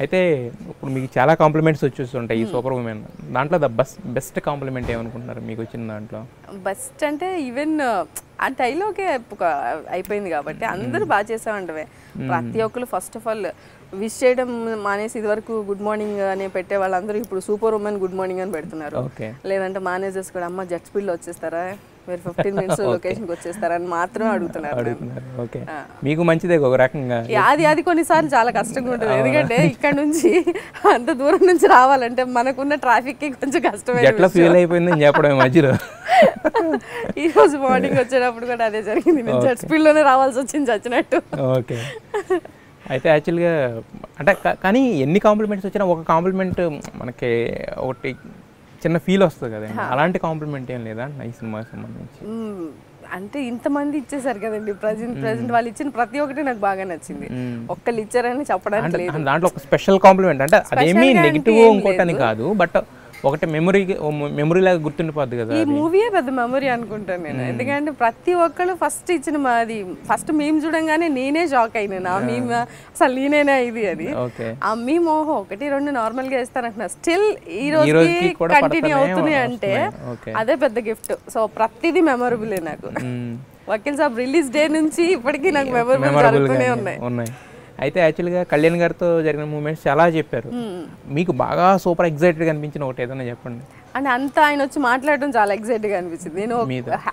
అయితే ఇప్పుడు మీకు చాలా కాంప్లిమెంట్స్ వచ్చేస్తుంటాయి ఈ సూపర్ ఉమెన్ దాంట్లో ద బెస్ట్ బెస్ట్ కాంప్లిమెంట్ ఏమనుకుంటున్నారు మీకు వచ్చిన దాంట్లో? బెస్ట్ అంటే ఈవెన్ ఆ టైలోకే అయిపోయింది కాబట్టి అందరూ బాగా చేసామంటవే ప్రతి ఒక్కరు ఫస్ట్ ఆఫ్ ఆల్ విష్ చేయడం మానేసి ఇదివరకు గుడ్ మార్నింగ్ అని పెట్టే వాళ్ళందరూ ఇప్పుడు సూపర్ ఉమెన్ గుడ్ మార్నింగ్ అని పెడుతున్నారు. ఓకే. లేదంటే మేనేజర్స్ కూడా అమ్మ జెట్ స్పీడ్లో వచ్చేస్తారా? మీరు ఫిఫ్టీన్ మినిట్స్ లొకేషన్కి వచ్చేస్తారా అని మాత్రం అడుగుతున్నారు ఓకే. మీకు మంచిదే ఒక రకంగా. అది అది కొన్నిసార్లు చాలా కష్టంగా ఉంటుంది. ఎందుకంటే ఇక్కడ నుంచి అంత దూరం నుంచి రావాలంటే మనకున్న ట్రాఫిక్కి కొంచెం కష్టమే ఎట్లా ఫీల్ అయిపోయిందని చెప్పడం మధ్యలో. ఈ రోజు మార్నింగ్ వచ్చేటప్పుడు కూడా అదే జరిగింది. నేను జెట్ స్పీడ్లోనే రావాల్సి వచ్చింది చచ్చినట్టు. ఓకే. అయితే యాక్చువల్గా అంటే కానీ ఎన్ని కాంప్లిమెంట్స్ వచ్చినా ఒక కాంప్లిమెంట్ మనకి ఒకటి చిన్న ఫీల్ వస్తుంది కదండి. అలాంటి కాంప్లిమెంట్ ఏం లేదా? ఈ సినిమాకి సంబంధించి. అంటే ఇంతమంది ఇచ్చేసారు కదండి. ప్రజెంట్ ప్రజెంట్ వాళ్ళు ఇచ్చిన ప్రతి ఒక్కటి నాకు బాగా నచ్చింది. ఒక్కళ్ళు ఇచ్చారని చెప్పడానికి దాంట్లో ఒక స్పెషల్ కాంప్లిమెంట్ అంటే అదేమీ నెగిటివ్ ఇంకోటని కాదు. బట్ ఒకటి మెమరీ మెమరీ లాగా గుర్తుండిపోద్ది కదా ఈ మూవీయే పెద్ద మెమరీ అనుకుంటాను నేను. ఎందుకంటే ప్రతి ఒక్కళ్ళు ఫస్ట్ ఇచ్చిన మాది ఫస్ట్ మేము చూడంగానే నేనే షాక్ అయినాను ఆ మేము అసలు నేనేనా ఇది ఓకే ఆ మీ మోహం ఒకటి రెండు నార్మల్గా ఇస్తారంటున్నా స్టిల్ ఈ కూడా కంటిన్యూ అవుతున్నాయి అంటే అదే పెద్ద గిఫ్ట్ సో ప్రతిదీ మెమరబులే నాకు. వకీల్ సాబ్ రిలీజ్ డే నుంచి ఇప్పటికీ నాకు మెమరబుల్ జరుగుతూనే ఉన్నాయి. ఉన్నాయి. అయితే యాక్చువల్గా కళ్యాణ్ గారితో జరిగిన మూమెంట్స్ చాలా చెప్పారు. మీకు బాగా సూపర్ ఎగ్జైటెడ్ అనిపించిన ఒకటి ఏదైనా చెప్పండి. అంటే అంత ఆయన వచ్చి మాట్లాడడం చాలా ఎక్సైట్గా అనిపించింది. నేను.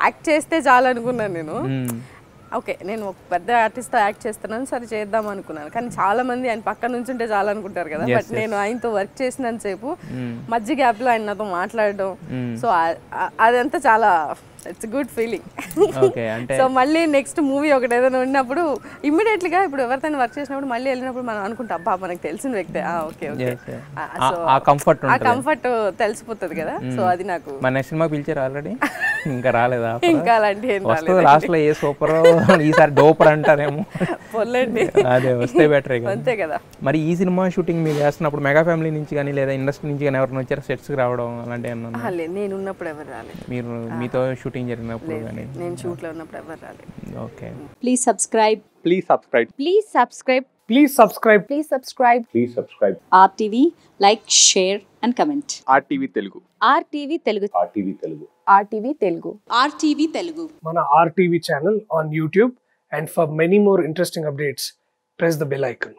యాక్ట్ చేస్తే చాలా అనుకున్నాను నేను. ఓకే నేను ఒక పెద్ద ఆర్టిస్ట్తో యాక్ట్ చేస్తున్నాను సరే చేద్దాం అనుకున్నాను. కానీ చాలా మంది ఆయన పక్కన నుంచి ఉంటే చాలా అనుకుంటారు కదా. బట్ నేను ఆయనతో వర్క్ చేసినంతసేపు మధ్య గ్యాప్లో ఆయన నాతో మాట్లాడడం. సో అదంతా చాలా ఇట్స్ గుడ్ ఫీలింగ్ ఓకే అంటే సో మళ్ళీ నెక్స్ట్ మూవీ ఒకటి ఏదైనా ఉన్నప్పుడు ఇమ్మీడియట్లీగా ఇప్పుడు ఎవరితో వర్క్ చేసినప్పుడు మళ్ళీ వెళ్ళినప్పుడు మనం అనుకుంటాం అబ్బా మనకు తెలిసిన వ్యక్తి. Okay okay. ఆ- కంఫర్ట్ ఆ కంఫర్ట్ తెలిసిపోతుంది కదా. సో అది నాకు మన సినిమా పిలిచారు ఆల్రెడీ ఇంకా రాలేదా? ఇంకా అలాంటి వస్తుంది లాస్ట్లో ఏ సూపర్ ఈసారి డోపర్ అంటారేమో. పొల్లండి అదే వస్తే బెటర్ అంతే కదా. మరి ఈ సినిమా షూటింగ్ మీరు చేస్తున్నప్పుడు మెగా ఫ్యామిలీ నుంచి కానీ లేదా ఇండస్ట్రీ నుంచి కానీ ఎవరైనా వచ్చారు? సెట్స్కి రావడం అలాంటి నేను ఉన్నప్పుడు ఎవరు రాలేదు. మీరు మీతో షూటింగ్ జరిగినప్పుడు కానీ నేను షూట్లో ఉన్నప్పుడు ఎవరు రాలేదు okay Please subscribe Please subscribe. Please subscribe Please subscribe. Please subscribe Please subscribe. RTV, like, share, and comment. RTV Telugu. RTV Telugu. RTV Telugu. RTV Telugu RTV Telugu. మన RTV channel on YouTube. And for many more interesting updates, press the bell icon.